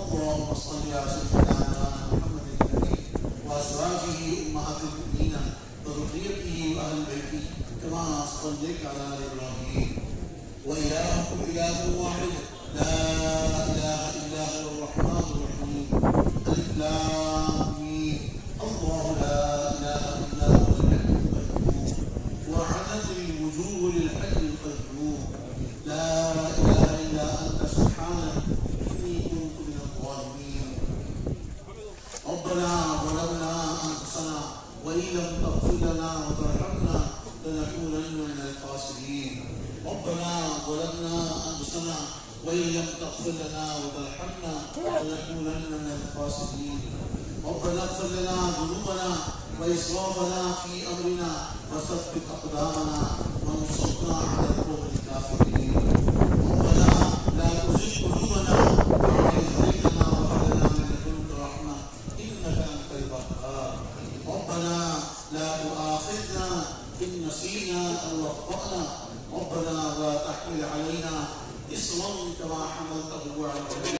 اللهم صل على محمد النبي وازواجه امهات المؤمنين وذريته واهل بيته كما صليت على إبراهيم وإلهكم إله واحد. ربنا ظلمنا أنفسنا وإن لم تغفر لنا وترحمنا لنكونن من الخاسرين. ربنا ظلمنا أنفسنا وإن لم تغفر لنا وترحمنا لنكونن من الخاسرين. ربنا اغفر لنا ذنوبنا وإسرافنا في أمرنا وثبت أقدامنا إن نسينا أو أخطأنا ربنا لا تحمل علينا إصرا كما حملته على